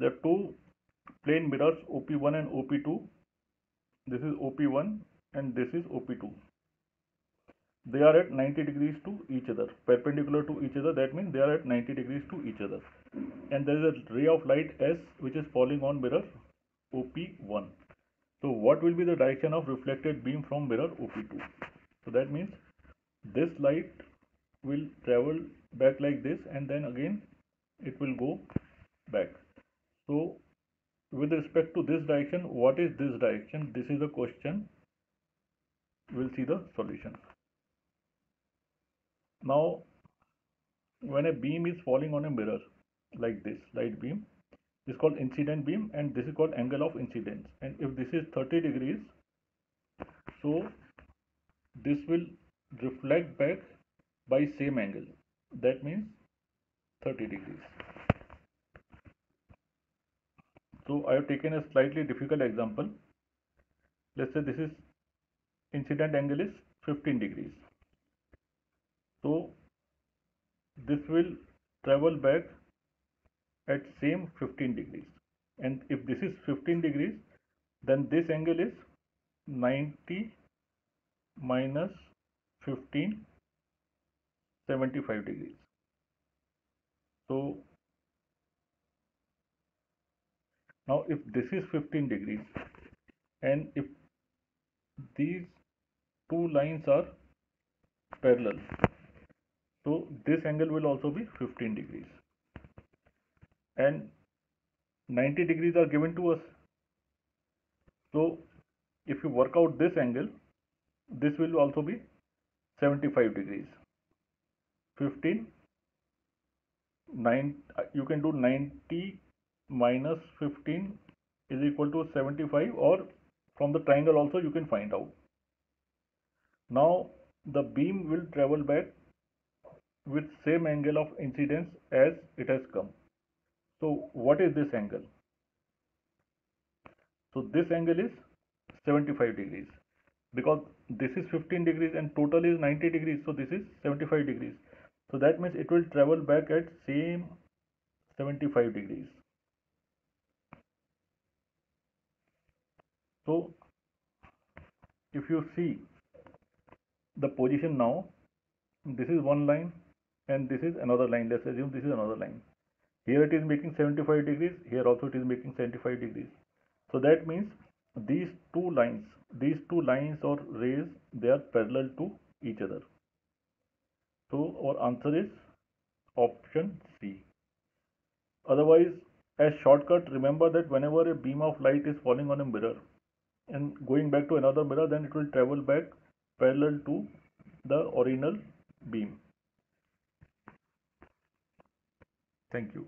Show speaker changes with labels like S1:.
S1: are two plane mirrors op1 and op2 this is op1 and this is op2 they are at 90 degrees to each other. Perpendicular to each other that means they are at 90 degrees to each other. And there is a ray of light s which is falling on mirror op1 so what will be the direction of reflected beam from mirror op2 so that means this light will travel back like this and then again it will go back so with respect to this direction what is this direction? This is the question. We'll see the solution. Now when a beam is falling on a mirror like this light beam is called incident beam and this is called angle of incidence. And if this is 30 degrees so this will reflect back by same angle. That means 30 degrees so I have taken a slightly difficult example. Let's say this is incident angle is 15 degrees. So this will travel back at same 15 degrees. And if this is 15 degrees then this angle is 90 minus 15 75 degrees so now if this is 15 degrees and if these two lines are parallel so this angle will also be 15 degrees. And 90 degrees are given to us. So if you work out this angle this will also be 75 degrees. 15 9 you can do 90 minus 15 is equal to 75 or from the triangle also you can find out. Now the beam will travel back with same angle of incidence as it has come. So what is this angle? So this angle is 75 degrees because this is 15 degrees and total is 90 degrees so this is 75 degrees. So that means it will travel back at same 75 degrees so if you see the position now this is one line and this is another line. Let's assume this is another line. Here it is making 75 degrees here also it is making 75 degrees. So that means these two lines these two lines or rays they are parallel to each other. So our answer is option c. Otherwise as shortcut remember that whenever a beam of light is falling on a mirror and going back to another mirror then it will travel back parallel to the original beam. Thank you